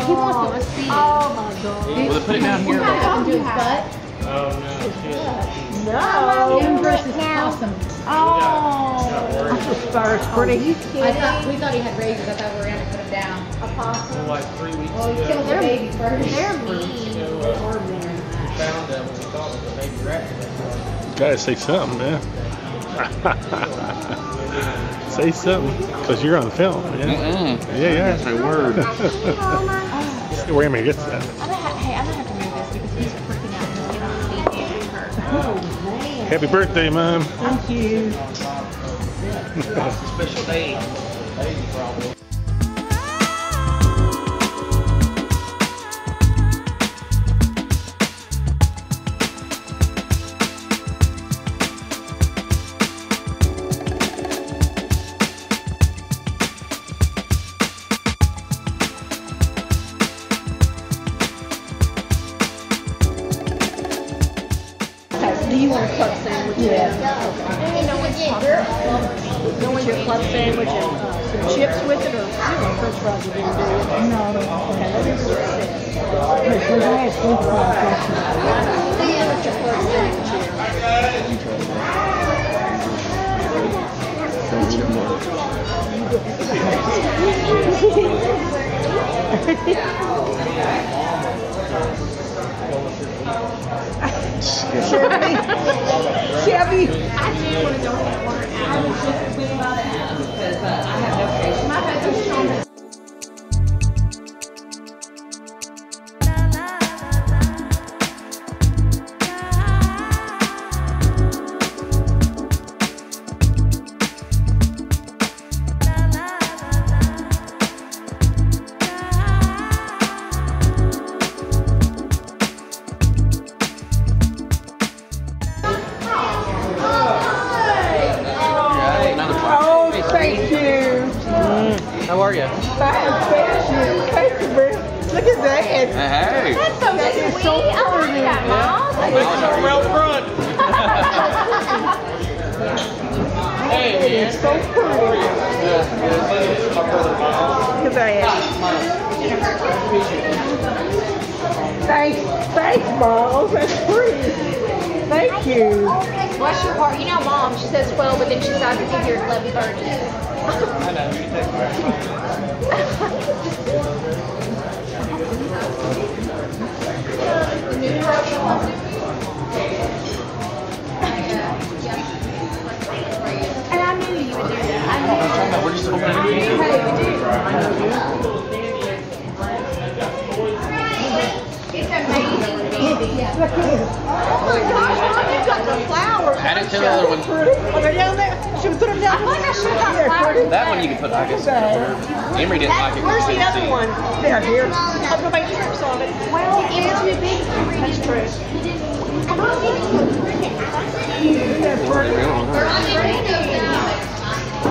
He, he wants to see. Oh my god. Will they put it down here? What happened to his butt? Oh, no, shit. No. Him versus possum. Oh. Spar's pretty. I thought, we thought he had rabies. I thought we were gonna put him down. Well, like three weeks Well, he ago, killed the baby first. They're mean. you know, uh, we found uh, what we thought was a baby rat. Gotta say something, man. say something, because you're on film, man. Mm-mm. Yeah, yeah. That's a word. Wait a minute, get that. Gonna ha- hey, I'm gonna have to move this because he's freaking out. He's getting sleepy and hurt. Happy birthday, Mom. Thank you. Special day. Uh, with it or you know, french fries are. No, okay, let me what it I had? Chevy. Chevy. I do want to go ahead and order. I was just about it because uh, I have So pretty. At that. Thanks, thanks, Mom. That's pretty. Thank you. Bless your heart. You know, Mom, she says 12, but then she decides to be here at 11:30. I know. You take Add it to the other one. Pretty. Oh, they're down there. Should we put them down? I feel like I should've got They're flowers. pretty. That one you can put, I guess. Emery didn't like it. 'cause Where's the other see it. one? There, here. I'll go make trips on it. Well, it was too big for me. That's true. I'm not getting Isn't that pretty?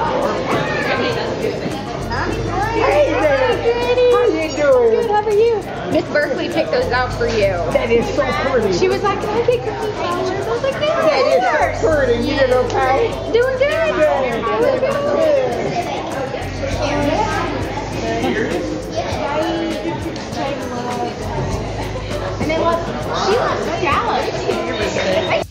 Hey How you doing? Good, how are you? Miss Berkeley picked those out for you. That is so pretty. She was like, can I take your pictures? I was like, no. That is so pretty. You did okay? Doing good. Yeah. Doing good. And then what? She loves salad.